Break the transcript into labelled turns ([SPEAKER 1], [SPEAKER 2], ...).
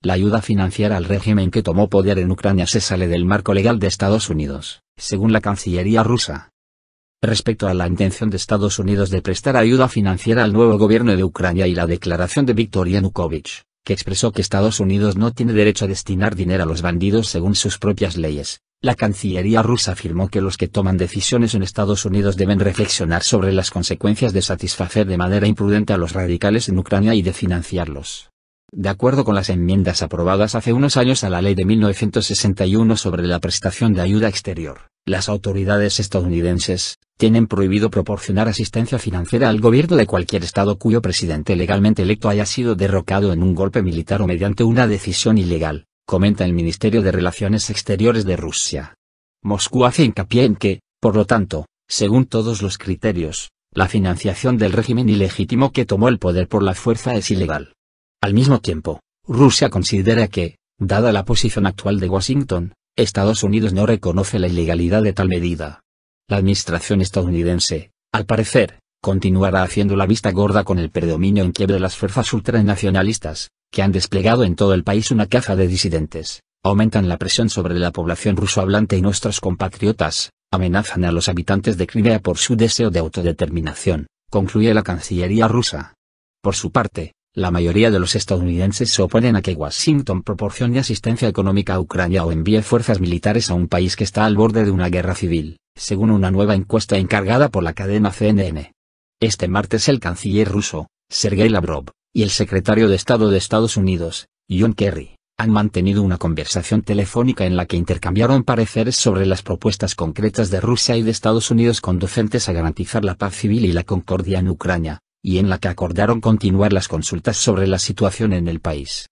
[SPEAKER 1] la ayuda financiera al régimen que tomó poder en Ucrania se sale del marco legal de Estados Unidos, según la Cancillería rusa. Respecto a la intención de Estados Unidos de prestar ayuda financiera al nuevo gobierno de Ucrania y la declaración de Viktor Yanukovych, que expresó que Estados Unidos no tiene derecho a destinar dinero a los bandidos según sus propias leyes, la Cancillería rusa afirmó que los que toman decisiones en Estados Unidos deben reflexionar sobre las consecuencias de satisfacer de manera imprudente a los radicales en Ucrania y de financiarlos. De acuerdo con las enmiendas aprobadas hace unos años a la ley de 1961 sobre la prestación de ayuda exterior, las autoridades estadounidenses, tienen prohibido proporcionar asistencia financiera al gobierno de cualquier estado cuyo presidente legalmente electo haya sido derrocado en un golpe militar o mediante una decisión ilegal, comenta el Ministerio de Relaciones Exteriores de Rusia. Moscú hace hincapié en que, por lo tanto, según todos los criterios, la financiación del régimen ilegítimo que tomó el poder por la fuerza es ilegal. Al mismo tiempo, Rusia considera que, dada la posición actual de Washington, Estados Unidos no reconoce la ilegalidad de tal medida. La administración estadounidense, al parecer, continuará haciendo la vista gorda con el predominio en quiebre de las fuerzas ultranacionalistas, que han desplegado en todo el país una caza de disidentes, aumentan la presión sobre la población rusohablante y nuestros compatriotas, amenazan a los habitantes de Crimea por su deseo de autodeterminación, concluye la Cancillería rusa. Por su parte, la mayoría de los estadounidenses se oponen a que Washington proporcione asistencia económica a Ucrania o envíe fuerzas militares a un país que está al borde de una guerra civil, según una nueva encuesta encargada por la cadena CNN. Este martes el canciller ruso, Sergei Lavrov, y el secretario de Estado de Estados Unidos, John Kerry, han mantenido una conversación telefónica en la que intercambiaron pareceres sobre las propuestas concretas de Rusia y de Estados Unidos conducentes a garantizar la paz civil y la concordia en Ucrania, y en la que acordaron continuar las consultas sobre la situación en el país.